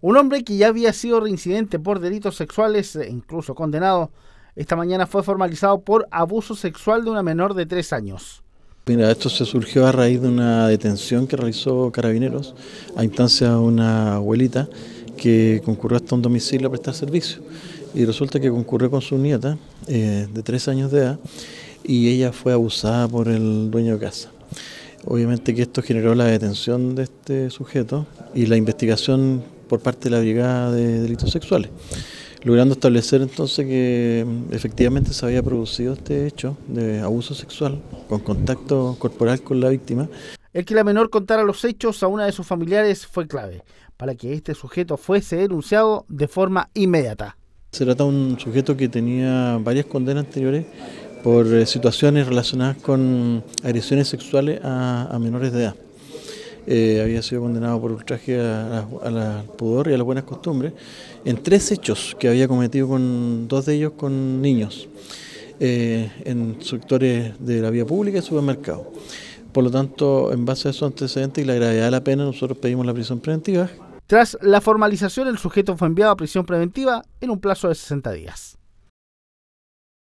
Un hombre que ya había sido reincidente por delitos sexuales e incluso condenado, esta mañana fue formalizado por abuso sexual de una menor de tres años. Mira, esto se surgió a raíz de una detención que realizó Carabineros a instancia de una abuelita que concurrió hasta un domicilio a prestar servicio. Y resulta que concurrió con su nieta eh, de tres años de edad y ella fue abusada por el dueño de casa. Obviamente que esto generó la detención de este sujeto y la investigación por parte de la Brigada de Delitos Sexuales logrando establecer entonces que mm, efectivamente se había producido este hecho de abuso sexual con contacto corporal con la víctima. El que la menor contara los hechos a una de sus familiares fue clave para que este sujeto fuese denunciado de forma inmediata. Se trata de un sujeto que tenía varias condenas anteriores por eh, situaciones relacionadas con agresiones sexuales a, menores de edad. Eh, había sido condenado por ultraje al pudor y a las buenas costumbres en tres hechos que había cometido con dos de ellos con niños eh, en sectores de la vía pública y supermercados. Por lo tanto, en base a esos antecedentes y la gravedad de la pena, nosotros pedimos la prisión preventiva. Tras la formalización, el sujeto fue enviado a prisión preventiva en un plazo de 60 días.